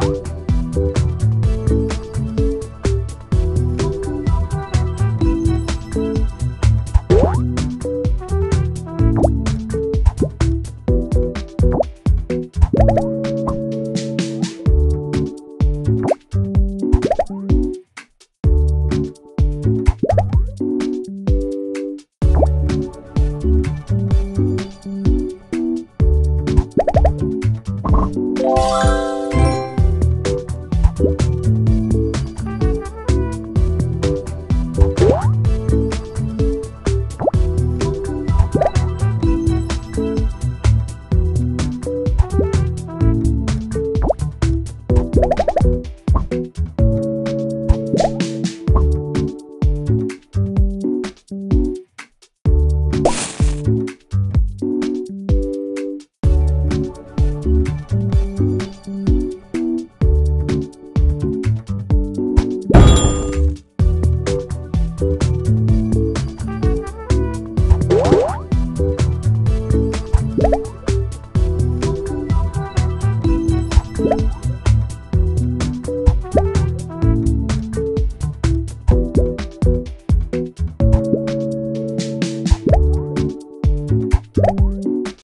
you